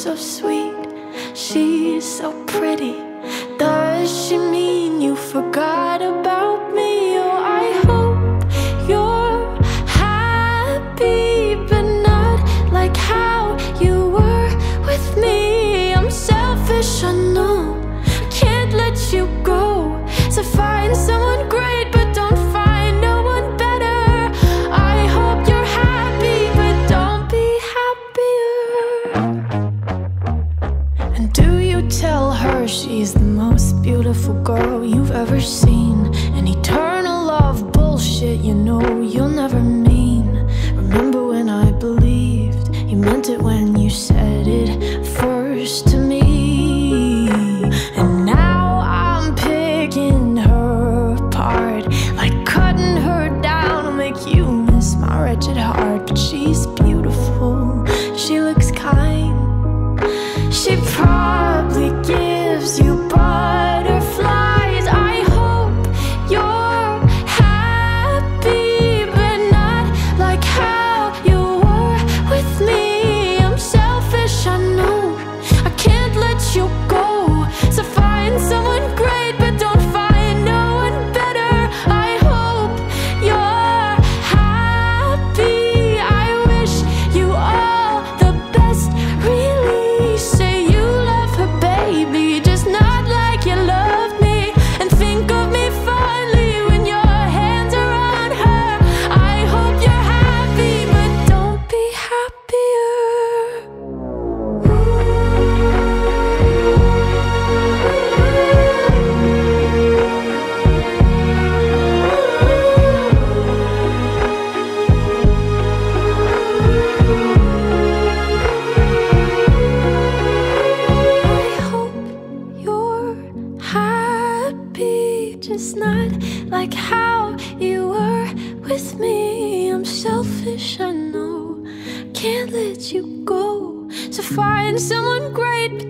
so sweet, she's so pretty. Does she mean you forgot And do you tell her she's the most beautiful girl you've ever seen? An eternal love bullshit, you know you'll never mean. Remember when I believed you meant it when you said it just not like how you were with me. I'm selfish, I know. Can't let you go. So find someone great,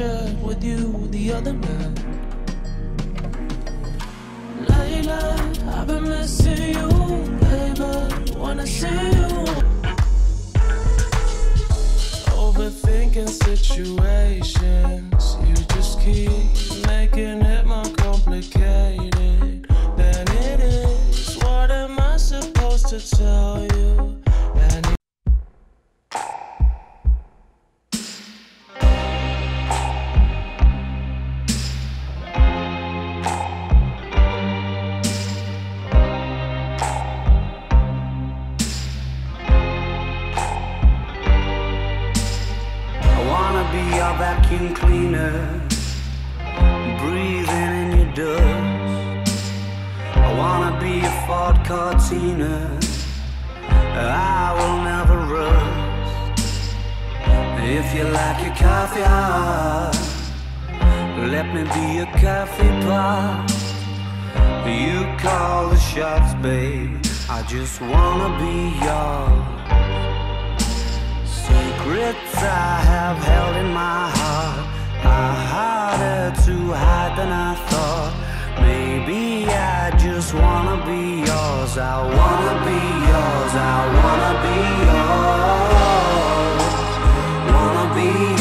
shared with you the other night. Layla, I've been missing you, baby. Wanna see you. Overthinking situations, you just keep making it more complicated than it is. What am I supposed to tell you? Coffee pot. You call the shots, babe. I just wanna be yours. Secrets I have held in my heart are harder to hide than I thought. Maybe I just wanna be yours. I wanna be yours. I wanna be yours. Wanna be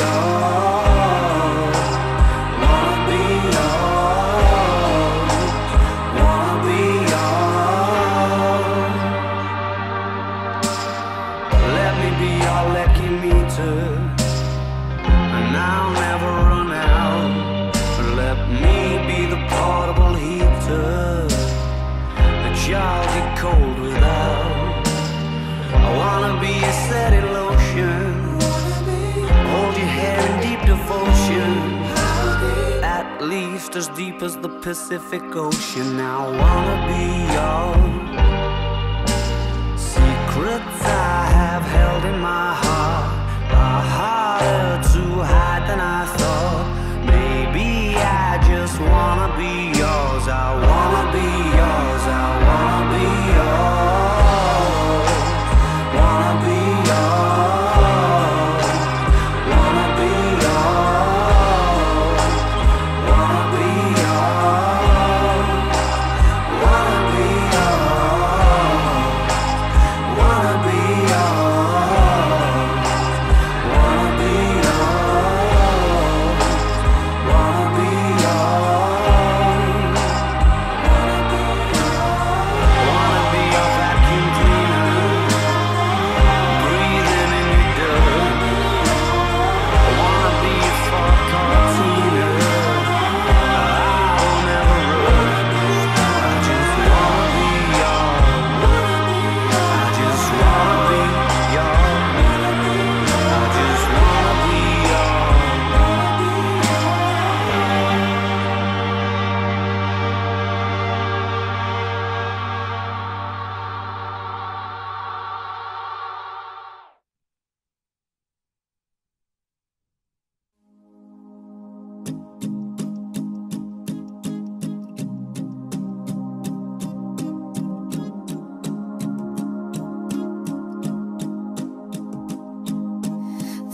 Pacific Ocean. I wanna be yours. Secrets I have held in my heart are harder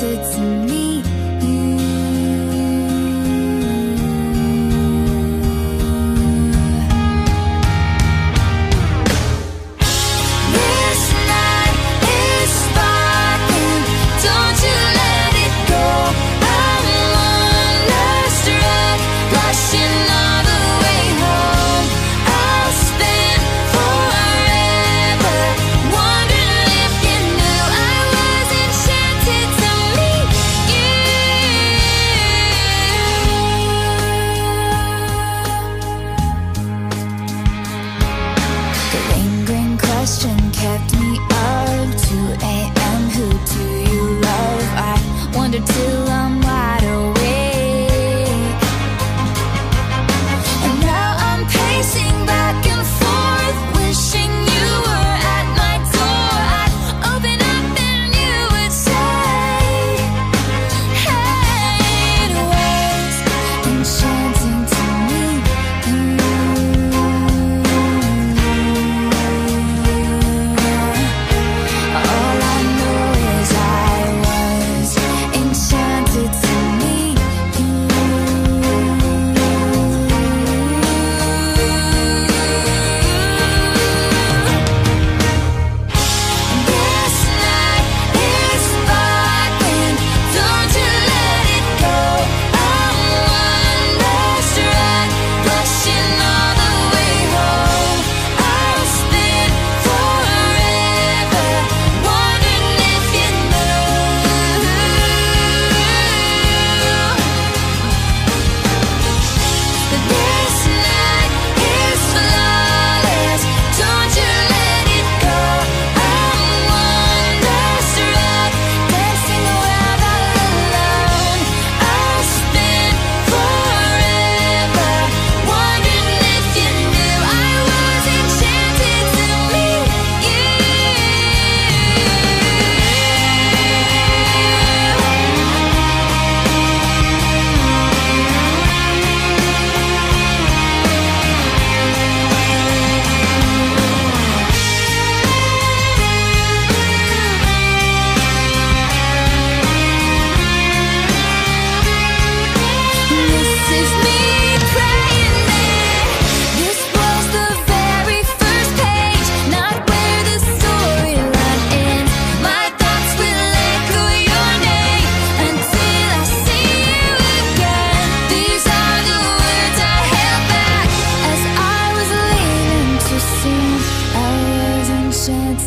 It's.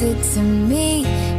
it to me.